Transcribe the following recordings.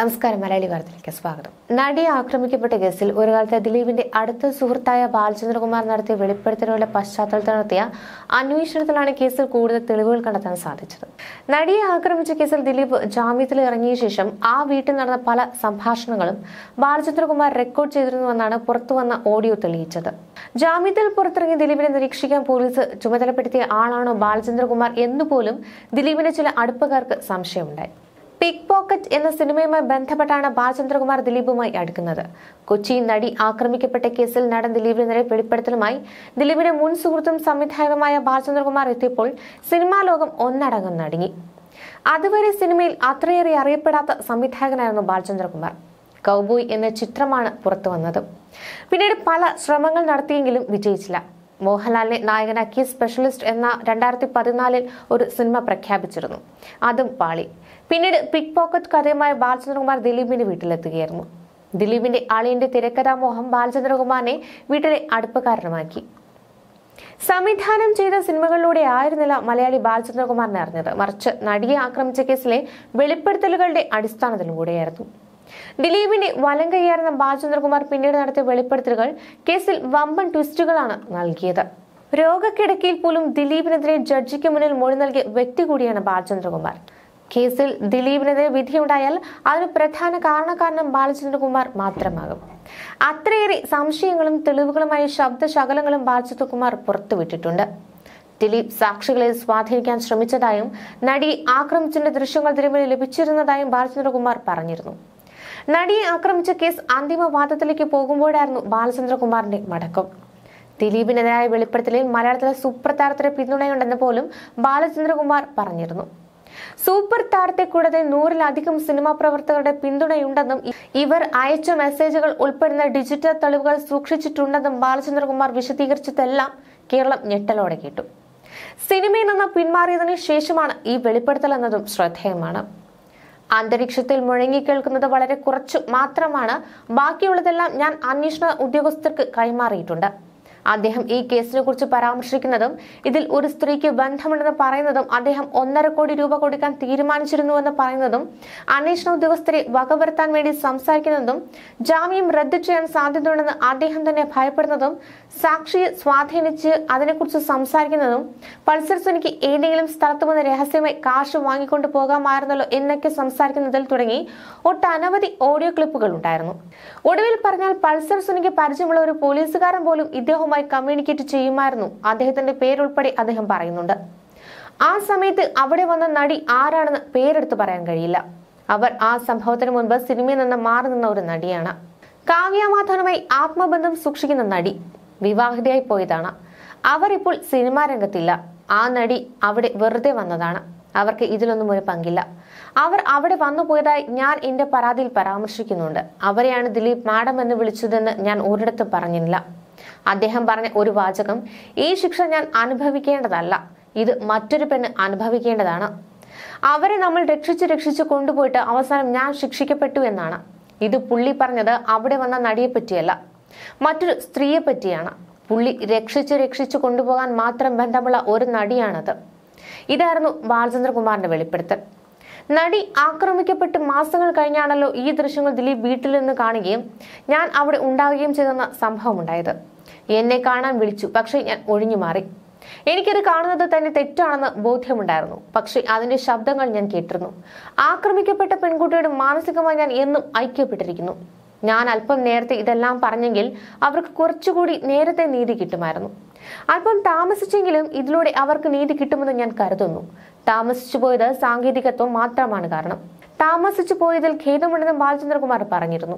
നമസ്കാരം. മലയാളി വാർത്തയിലേക്ക് സ്വാഗതം. നടിയെ ആക്രമിക്കപ്പെട്ട കേസിൽ ഒരു കാലത്ത് ദിലീപിന്റെ അടുത്ത സുഹൃത്തായ ബാലചന്ദ്രകുമാർ നടത്തിയ വെളിപ്പെടുത്തലുകളുടെ പശ്ചാത്തലത്തിൽ നടത്തിയ അന്വേഷണത്തിലാണ് കേസിൽ കൂടുതൽ തെളിവുകൾ കണ്ടെത്താൻ സാധിച്ചത്. നടിയെ ആക്രമിച്ച കേസിൽ ദിലീപ് ജാമ്യത്തിൽ ഇറങ്ങിയ ശേഷം ആ വീട്ടിൽ നടന്ന പല സംഭാഷണങ്ങളും ബാലചന്ദ്രകുമാർ റെക്കോർഡ് ചെയ്തിരുന്നുവെന്നാണ് പുറത്തുവന്ന ഓഡിയോ തെളിയിച്ചത്. ജാമ്യത്തിൽ പുറത്തിറങ്ങിയ ദിലീപിനെ നിരീക്ഷിക്കാൻ പോലീസ് ചുമതലപ്പെടുത്തിയ ആളാണോ ബാലചന്ദ്രകുമാർ എന്നുപോലും ദിലീപിന്റെ ചില അടുപ്പക്കാർക്ക് സംശയമുണ്ടായി. പിക് പോക്കറ്റ് എന്ന സിനിമയുമായി ബന്ധപ്പെട്ടാണ് ബാലചന്ദ്രകുമാർ ദിലീപുമായി അടുക്കുന്നത്. കൊച്ചി നടി ആക്രമിക്കപ്പെട്ട കേസിൽ നടൻ ദിലീപിനെതിരെ വെളിപ്പെടുത്തലുമായി ദിലീപിന്റെ മുൻ സുഹൃത്തും സംവിധായകമായ ബാലചന്ദ്രകുമാർ എത്തിയപ്പോൾ സിനിമാ ലോകം ഒന്നടങ്കം നടങ്ങി. അതുവരെ സിനിമയിൽ അത്രയേറെ അറിയപ്പെടാത്ത സംവിധായകനായിരുന്നു ബാലചന്ദ്രകുമാർ. കൗബോയ് എന്ന ചിത്രമാണ് പുറത്തു വന്നത് പിന്നീട് പല ശ്രമങ്ങൾ നടത്തിയെങ്കിലും വിജയിച്ചില്ല. മോഹൻലാലിനെ നായകനാക്കിയ സ്പെഷ്യലിസ്റ്റ് എന്ന രണ്ടായിരത്തി പതിനാലിൽ ഒരു സിനിമ പ്രഖ്യാപിച്ചിരുന്നു. അതും പാളി. പിന്നീട് പിക് പോക്കറ്റ് കഥയുമായി ബാലചന്ദ്രകുമാർ ദിലീപിന്റെ വീട്ടിലെത്തുകയായിരുന്നു. ദിലീപിന്റെ അളിയന്റെ തിരക്കഥാമോഹം ബാലചന്ദ്രകുമാറിനെ വീട്ടിലെ അടുപ്പക്കാരനുമാക്കി. സംവിധാനം ചെയ്ത സിനിമകളിലൂടെ ആയിരുന്നില്ല മലയാളി ബാലചന്ദ്രകുമാറിനെ അറിഞ്ഞത്. മറിച്ച് നടിയെ ആക്രമിച്ച കേസിലെ വെളിപ്പെടുത്തലുകളുടെ അടിസ്ഥാനത്തിലും കൂടെയായിരുന്നു. ദിലീപിന്റെ വലം കൈയായിരുന്ന ബാലചന്ദ്രകുമാർ പിന്നീട് നടത്തിയ വെളിപ്പെടുത്തലുകൾ കേസിൽ വമ്പൻ ട്വിസ്റ്റുകളാണ് നൽകിയത്. രോഗക്കിടക്കയിൽ പോലും ദിലീപിനെതിരെ ജഡ്ജിക്ക് മുന്നിൽ മൊഴി നൽകിയ വ്യക്തി കൂടിയാണ് ബാലചന്ദ്രകുമാർ. കേസിൽ ദിലീപിനെതിരെ വിധിയുണ്ടായാൽ അതിന് പ്രധാന കാരണക്കാരനും ബാലചന്ദ്രകുമാർ മാത്രമാകും. അത്രയേറെ സംശയങ്ങളും തെളിവുകളുമായി ശബ്ദശകലങ്ങളും ബാലചന്ദ്രകുമാർ പുറത്തുവിട്ടിട്ടുണ്ട്. ദിലീപ് സാക്ഷികളെ സ്വാധീനിക്കാൻ ശ്രമിച്ചതായും നടി ആക്രമിച്ചതിന്റെ ദൃശ്യങ്ങൾ തിരുമലി ലഭിച്ചിരുന്നതായും ബാലചന്ദ്രകുമാർ പറഞ്ഞിരുന്നു. നടിയെ ആക്രമിച്ച കേസ് അന്തിമവാദത്തിലേക്ക് പോകുമ്പോഴായിരുന്നു ബാലചന്ദ്രകുമാറിന്റെ മടക്കം. ദിലീപിനെതിരായ വെളിപ്പെടുത്തലിൽ മലയാളത്തിലെ സൂപ്പർ താരത്തിന് പിന്തുണയുണ്ടെന്ന് പോലും ബാലചന്ദ്രകുമാർ പറഞ്ഞിരുന്നു. സൂപ്പർ താരത്തെ കൂടാതെ നൂറിലധികം സിനിമാ പ്രവർത്തകരുടെ പിന്തുണയുണ്ടെന്നും ഇവർ അയച്ച മെസ്സേജുകൾ ഉൾപ്പെടുന്ന ഡിജിറ്റൽ തെളിവുകൾ സൂക്ഷിച്ചിട്ടുണ്ടെന്നും ബാലചന്ദ്രകുമാർ വിശദീകരിച്ചതെല്ലാം കേരളം ഞെട്ടലോടെ കേട്ടു. സിനിമയിൽ നിന്ന് പിന്മാറിയതിനു ശേഷമാണ് ഈ വെളിപ്പെടുത്തൽ എന്നതും ശ്രദ്ധേയമാണ്. അന്തരീക്ഷത്തിൽ മുഴങ്ങിക്കേൾക്കുന്നത് വളരെ കുറച്ചു മാത്രമാണ്. ബാക്കിയുള്ളതെല്ലാം ഞാൻ അന്വേഷണ ഉദ്യോഗസ്ഥർക്ക് കൈമാറിയിട്ടുണ്ട്. അദ്ദേഹം ഈ കേസിനെ കുറിച്ച് പരാമർശിക്കുന്നതും ഇതിൽ ഒരു സ്ത്രീക്ക് ബന്ധമുണ്ടെന്ന് പറയുന്നതും അദ്ദേഹം ഒന്നര കോടി രൂപ കൊടുക്കാൻ തീരുമാനിച്ചിരുന്നുവെന്ന് പറയുന്നതും അന്വേഷണ ഉദ്യോഗസ്ഥരെ വകവരുത്താൻ വേണ്ടി സംസാരിക്കുന്നതും ജാമ്യം റദ്ദു ചെയ്യാൻ സാധ്യതയുണ്ടെന്ന് അദ്ദേഹം തന്നെ ഭയപ്പെടുന്നതും സാക്ഷിയെ സ്വാധീനിച്ച് അതിനെക്കുറിച്ച് സംസാരിക്കുന്നതും പൾസർ സുനിക്ക് ഏതെങ്കിലും സ്ഥലത്ത് വന്ന് രഹസ്യമായി കാശ് വാങ്ങിക്കൊണ്ട് പോകാമായിരുന്നല്ലോ എന്നൊക്കെ സംസാരിക്കുന്നതിൽ തുടങ്ങി ഒട്ടനവധി ഓഡിയോ ക്ലിപ്പുകൾ ഉണ്ടായിരുന്നു. ഒടുവിൽ പറഞ്ഞാൽ പൾസർ സുനിക്ക് പരിചയമുള്ള ഒരു പോലീസുകാരൻ പോലും ഇദ്ദേഹവുമായി കമ്മ്യൂണിക്കേറ്റ് ചെയ്യുമായിരുന്നു. അദ്ദേഹത്തിന്റെ പേരുൾപ്പെടെ അദ്ദേഹം പറയുന്നുണ്ട്. ആ സമയത്ത് അവിടെ വന്ന നടി ആരാണെന്ന് പേരെടുത്ത് പറയാൻ കഴിയില്ല. അവർ ആ സംഭവത്തിന് മുൻപ് സിനിമയിൽ നിന്ന് മാറി നിന്ന ഒരു നടിയാണ്. കാവ്യ മാധവനുമായി ആത്മബന്ധം സൂക്ഷിക്കുന്ന നടി വിവാഹിതയായി പോയതാണ്. അവർ ഇപ്പോൾ സിനിമാ രംഗത്തില്ല. ആ നടി അവിടെ വെറുതെ വന്നതാണ്. അവർക്ക് ഇതിലൊന്നും ഒരു പങ്കില്ല. അവർ അവിടെ വന്നു പോയതായി ഞാൻ എന്റെ പരാതിയിൽ പരാമർശിക്കുന്നുണ്ട്. അവരെയാണ് ദിലീപ് മാഡം എന്ന് വിളിച്ചതെന്ന് ഞാൻ ഒരിടത്തും പറഞ്ഞില്ല. അദ്ദേഹം പറഞ്ഞ ഒരു വാചകം ഈ ശിക്ഷ ഞാൻ അനുഭവിക്കേണ്ടതല്ല. ഇത് മറ്റൊരു പെണ്ണ് അനുഭവിക്കേണ്ടതാണ്. അവരെ നമ്മൾ രക്ഷിച്ച് രക്ഷിച്ച് കൊണ്ടുപോയിട്ട് അവസാനം ഞാൻ ശിക്ഷിക്കപ്പെട്ടു എന്നാണ്. ഇത് പുള്ളി പറഞ്ഞത് അവിടെ വന്ന നടിയെ പറ്റിയല്ല മറ്റൊരു സ്ത്രീയെ പറ്റിയാണ്. പുള്ളി രക്ഷിച്ച് രക്ഷിച്ച് കൊണ്ടുപോകാൻ മാത്രം ബന്ധമുള്ള ഒരു നടിയാണത്. ഇതായിരുന്നു ബാലചന്ദ്രകുമാറിന്റെ വെളിപ്പെടുത്തൽ. നടി ആക്രമിക്കപ്പെട്ട് മാസങ്ങൾ കഴിഞ്ഞാണല്ലോ ഈ ദൃശ്യങ്ങൾ ദിലീപ് വീട്ടിൽ നിന്ന് കാണുകയും ഞാൻ അവിടെ ഉണ്ടാവുകയും ചെയ്തെന്ന സംഭവം ഉണ്ടായത് എന്നെ കാണാൻ വിളിച്ചു. പക്ഷേ ഞാൻ ഒഴിഞ്ഞു മാറി. എനിക്കത് കാണുന്നത് തന്നെ തെറ്റാണെന്ന് ബോധ്യമുണ്ടായിരുന്നു. പക്ഷേ അതിന്റെ ശബ്ദങ്ങൾ ഞാൻ കേട്ടിരുന്നു. ആക്രമിക്കപ്പെട്ട പെൺകുട്ടിയുടെ മാനസികമായി ഞാൻ എന്നും ഐക്യപ്പെട്ടിരിക്കുന്നു. ഞാൻ അല്പം നേരത്തെ ഇതെല്ലാം പറഞ്ഞെങ്കിൽ അവർക്ക് കുറച്ചുകൂടി നേരത്തെ നീതി കിട്ടുമായിരുന്നു. അല്പം താമസിച്ചെങ്കിലും ഇതിലൂടെ അവർക്ക് നീതി കിട്ടുമെന്ന് ഞാൻ കരുതുന്നു. താമസിച്ചു പോയത് സാങ്കേതികത്വം മാത്രമാണ് കാരണം. താമസിച്ചു പോയതിൽ ഖേദമുണ്ടെന്ന് ബാലചന്ദ്രകുമാർ പറഞ്ഞിരുന്നു.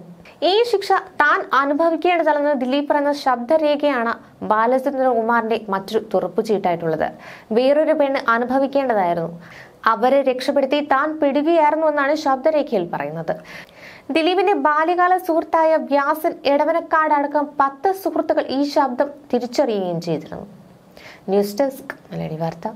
ഈ ശിക്ഷ താൻ അനുഭവിക്കേണ്ടതല്ലെന്ന് ദിലീപ് പറയുന്ന ശബ്ദരേഖയാണ് ബാലചന്ദ്രകുമാറിന്റെ മറ്റൊരു തുറപ്പുചീട്ടായിട്ടുള്ളത്. വേറൊരു പെണ്ണ് അനുഭവിക്കേണ്ടതായിരുന്നു. അവരെ രക്ഷപ്പെടുത്തി താൻ പിടുകയായിരുന്നു എന്നാണ് ശബ്ദരേഖയിൽ പറയുന്നത്. ദിലീപിന്റെ ബാല്യകാല സുഹൃത്തായ വ്യാസൻ എടവനക്കാട് അടക്കം പത്ത് സുഹൃത്തുക്കൾ ഈ ശബ്ദം തിരിച്ചറിയുകയും ചെയ്തിരുന്നു. ന്യൂസ് ഡെസ്ക് മലയാളി വാർത്ത.